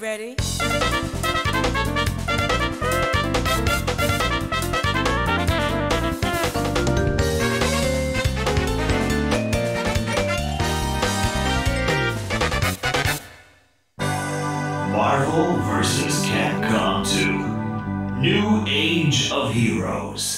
Ready? Marvel vs. Capcom 2 New Age of Heroes.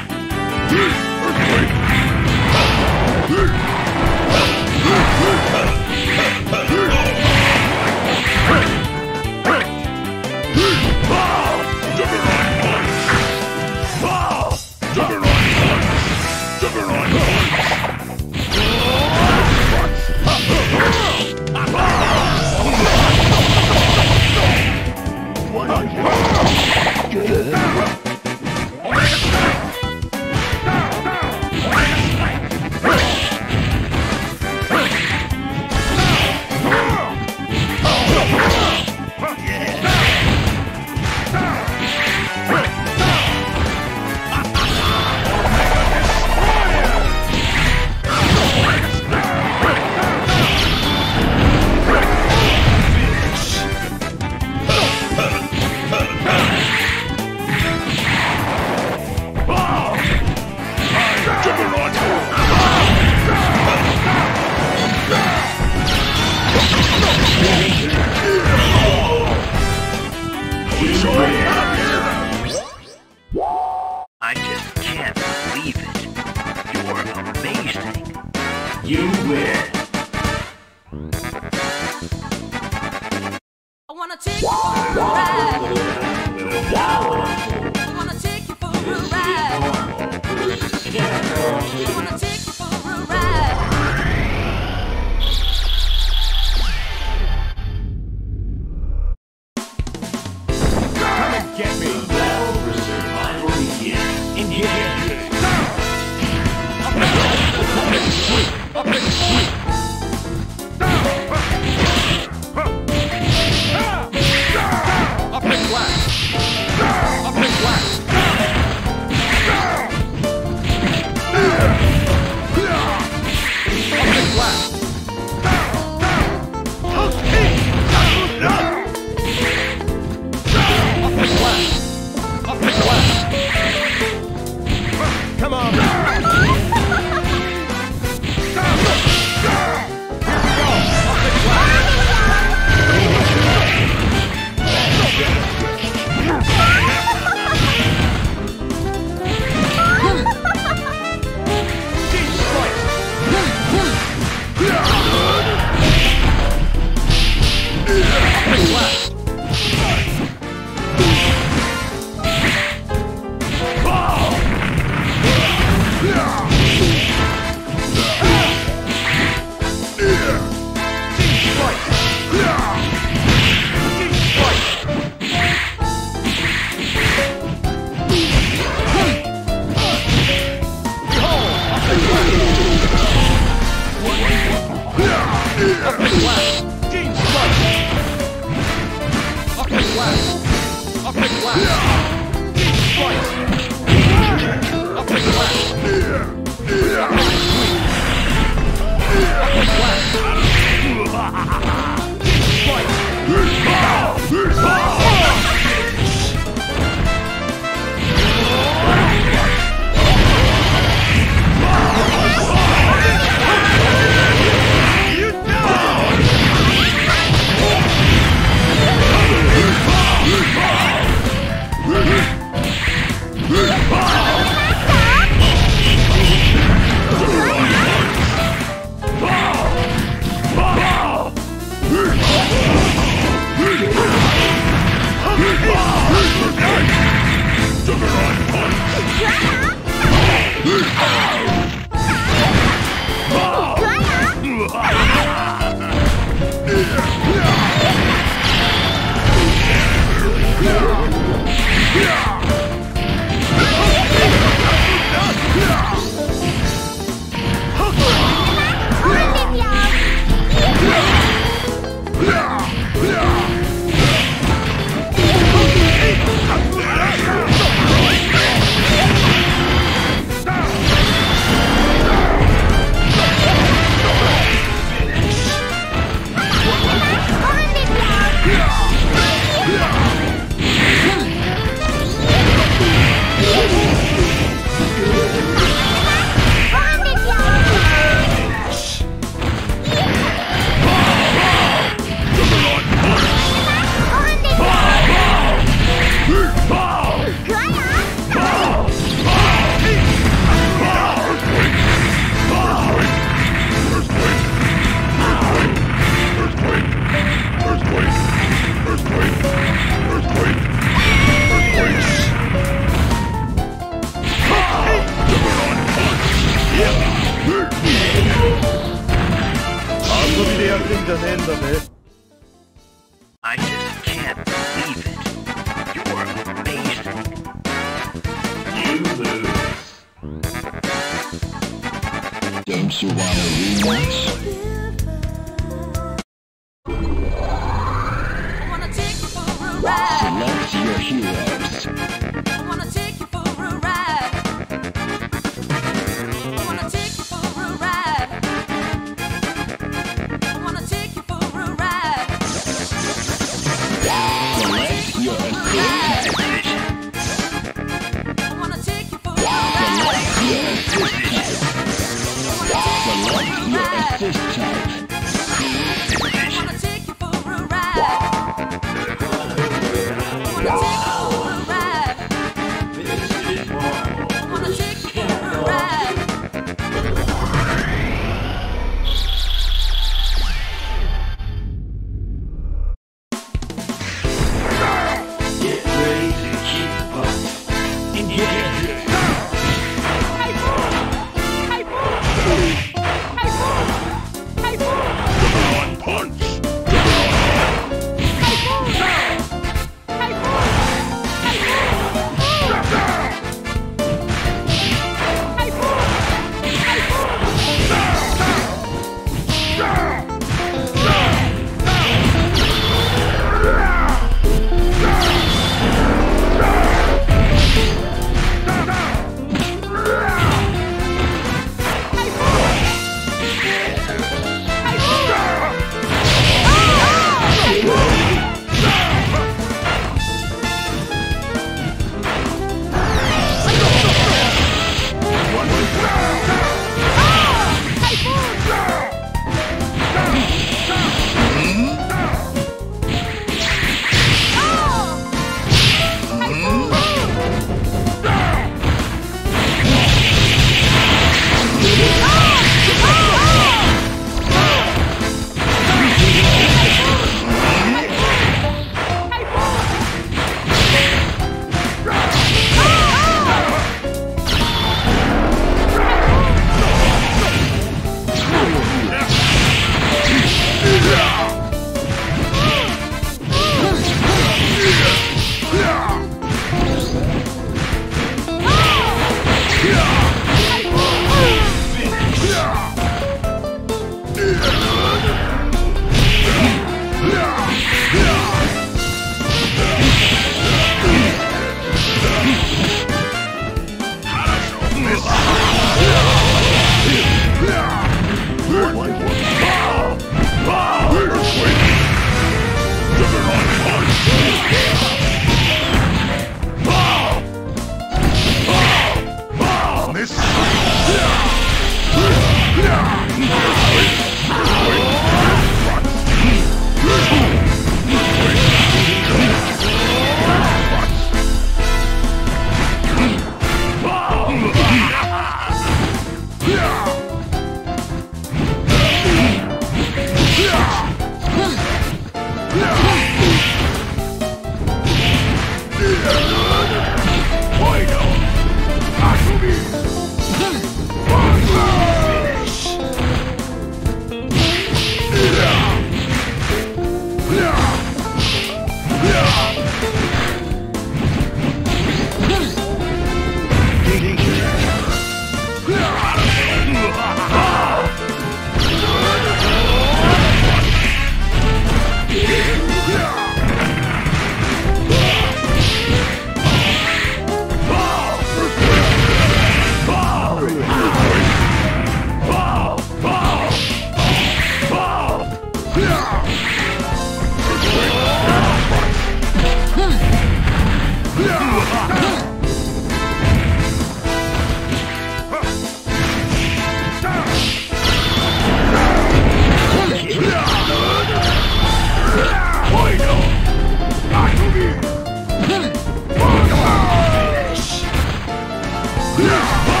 You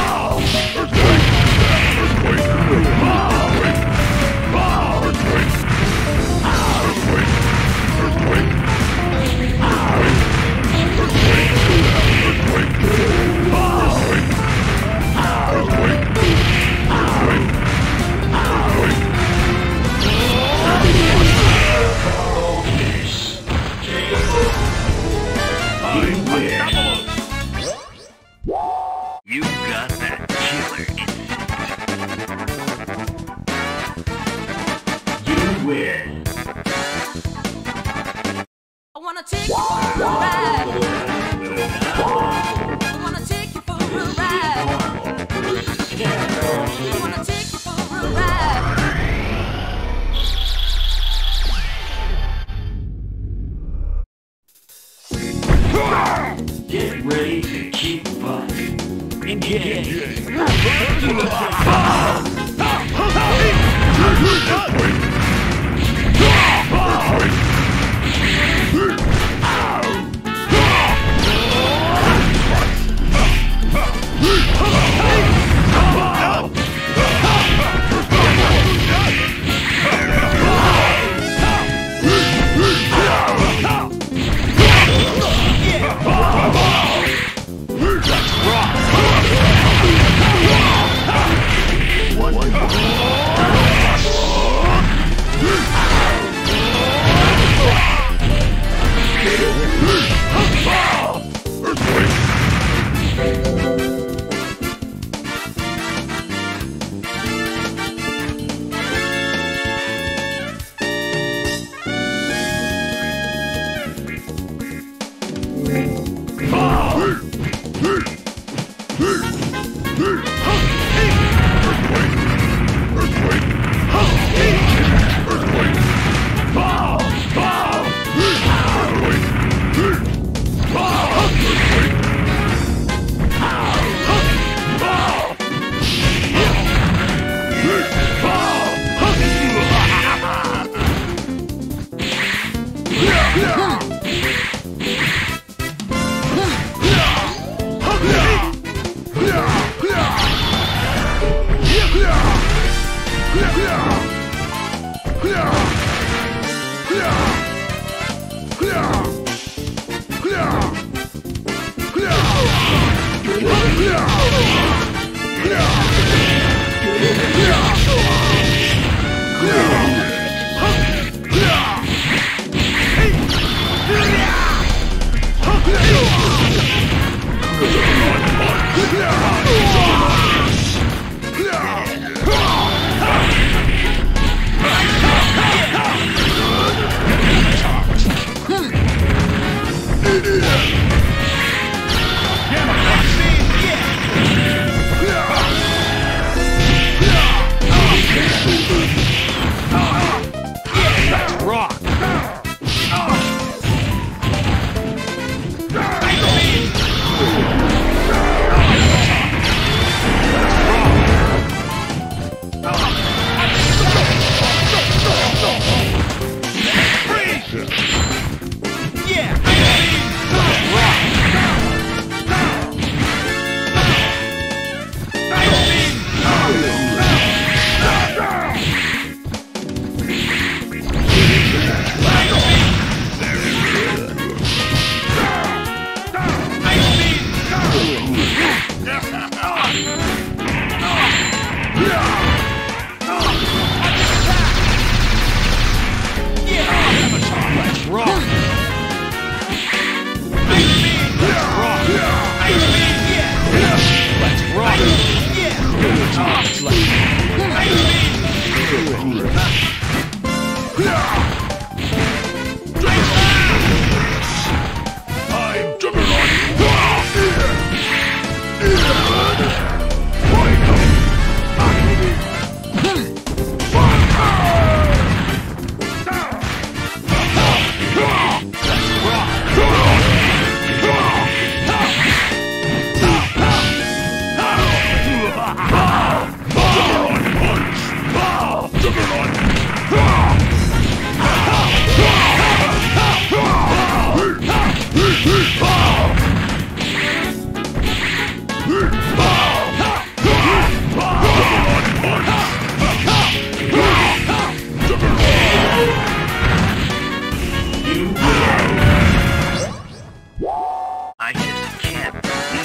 Yeah!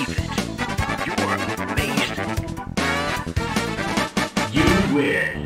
believe it. You're amazing. You win.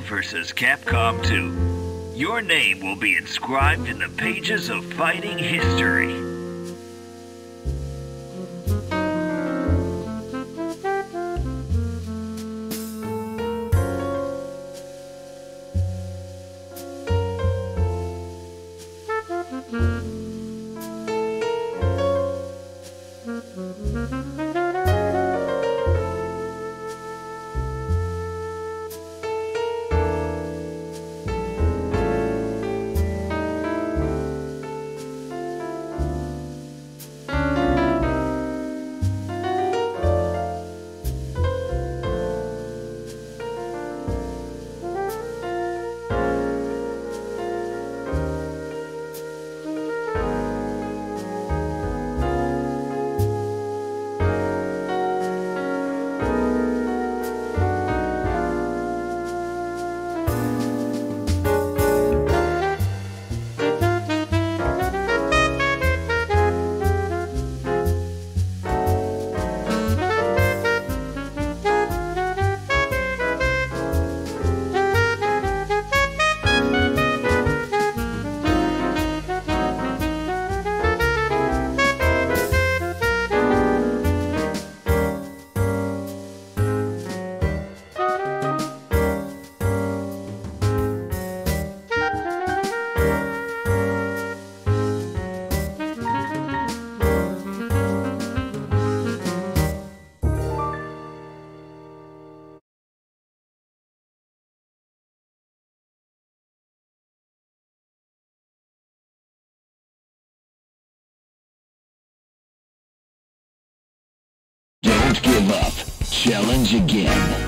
versus Capcom 2. Your name will be inscribed in the pages of fighting history. Challenge again.